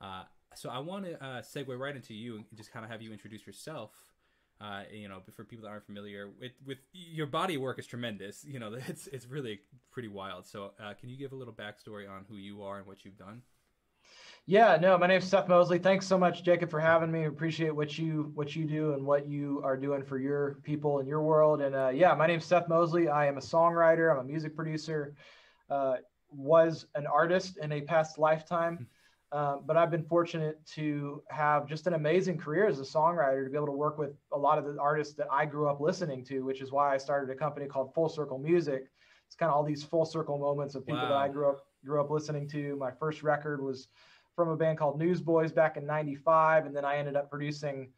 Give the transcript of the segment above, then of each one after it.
Uh, so I want to uh, segue right into you and just kind of have you introduce yourself. Uh, you know, for people that aren't familiar with with your body work is tremendous. You know, it's it's really pretty wild. So, uh, can you give a little backstory on who you are and what you've done? Yeah, no, my name's Seth Mosley. Thanks so much, Jacob, for having me. Appreciate what you what you do and what you are doing for your people and your world. And uh, yeah, my name's Seth Mosley. I am a songwriter. I'm a music producer. Uh, was an artist in a past lifetime, um, but I've been fortunate to have just an amazing career as a songwriter to be able to work with a lot of the artists that I grew up listening to, which is why I started a company called Full Circle Music. It's kind of all these full circle moments of people wow. that I grew up grew up listening to. My first record was from a band called Newsboys back in 95. And then I ended up producing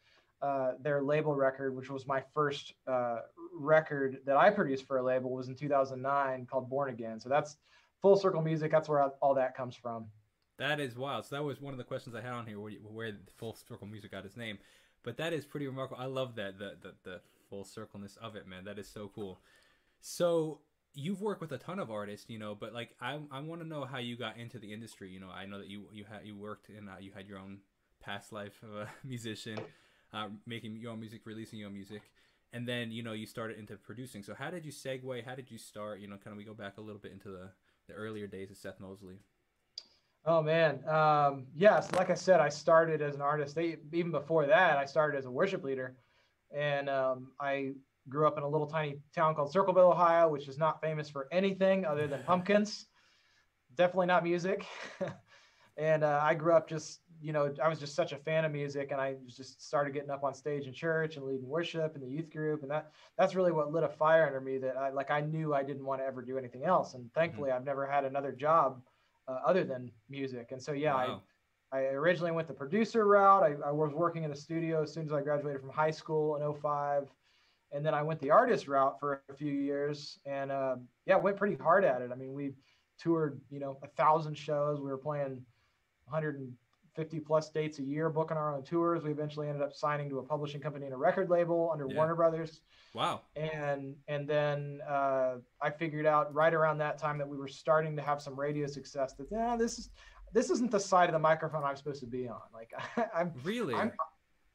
uh, their label record, which was my first uh, record that I produced for a label was in 2009 called Born Again. So that's full circle music. That's where all that comes from. That is wild. So that was one of the questions I had on here, where, where full circle music got its name. But that is pretty remarkable. I love that the, the the full circleness of it, man. That is so cool. So you've worked with a ton of artists, you know, but like I I want to know how you got into the industry. You know, I know that you you had you worked and uh, you had your own past life of a musician, uh, making your own music, releasing your own music, and then you know you started into producing. So how did you segue? How did you start? You know, kind of we go back a little bit into the the earlier days of Seth Mosley. Oh man, um, yes. Like I said, I started as an artist. They, even before that, I started as a worship leader, and um, I grew up in a little tiny town called Circleville, Ohio, which is not famous for anything other than pumpkins. Definitely not music. and uh, I grew up just, you know, I was just such a fan of music, and I just started getting up on stage in church and leading worship in the youth group, and that that's really what lit a fire under me. That I like I knew I didn't want to ever do anything else, and thankfully mm-hmm. I've never had another job uh, other than music. And so yeah, wow. I I originally went the producer route. I, I was working in a studio as soon as I graduated from high school in 05 and then I went the artist route for a few years, and uh, yeah, went pretty hard at it. I mean, we toured, you know, a thousand shows. We were playing 150 plus dates a year, booking our own tours. We eventually ended up signing to a publishing company and a record label under yeah. Warner Brothers. Wow. And and then uh, I figured out right around that time that we were starting to have some radio success. That yeah, this is this isn't the side of the microphone I'm supposed to be on. Like I, am really. I'm,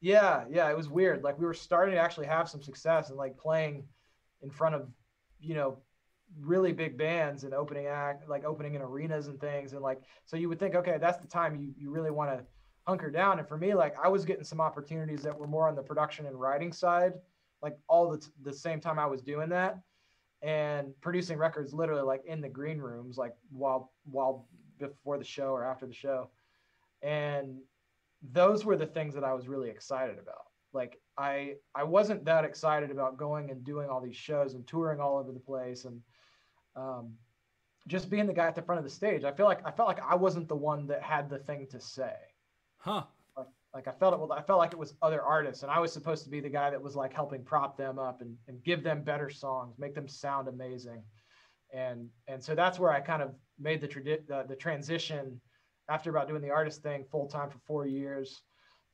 yeah, yeah, it was weird. Like we were starting to actually have some success and like playing in front of, you know, really big bands and opening act, like opening in arenas and things. And like, so you would think, okay, that's the time you you really want to hunker down. And for me, like I was getting some opportunities that were more on the production and writing side, like all the the same time I was doing that and producing records literally like in the green rooms, like while while before the show or after the show. And those were the things that I was really excited about. Like I I wasn't that excited about going and doing all these shows and touring all over the place and um, just being the guy at the front of the stage. I feel like I felt like I wasn't the one that had the thing to say. Huh. Like, like I felt it. I felt like it was other artists, and I was supposed to be the guy that was like helping prop them up and, and give them better songs, make them sound amazing, and and so that's where I kind of made the tradi- the, the transition after about doing the artist thing full time for four years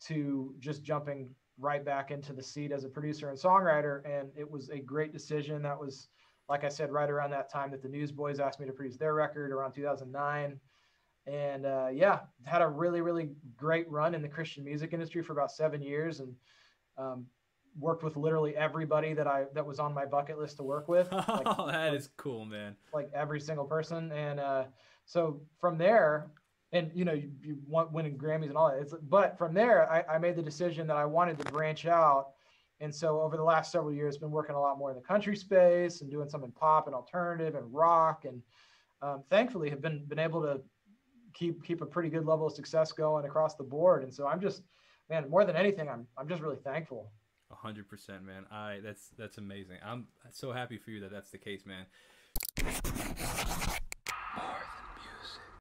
to just jumping right back into the seat as a producer and songwriter. And it was a great decision. That was, like I said, right around that time that the Newsboys asked me to produce their record around 2009. And uh, yeah, had a really, really great run in the Christian music industry for about seven years and um, worked with literally everybody that I that was on my bucket list to work with. Like, oh, that is cool, man. Like every single person. And uh, so from there, and you know you, you want winning Grammys and all that. It's, but from there, I, I, made the decision that I wanted to branch out, and so over the last several years, been working a lot more in the country space and doing some in pop and alternative and rock, and um, thankfully have been been able to keep keep a pretty good level of success going across the board. And so I'm just, man, more than anything, I'm I'm just really thankful. A hundred percent, man. I that's that's amazing. I'm so happy for you that that's the case, man.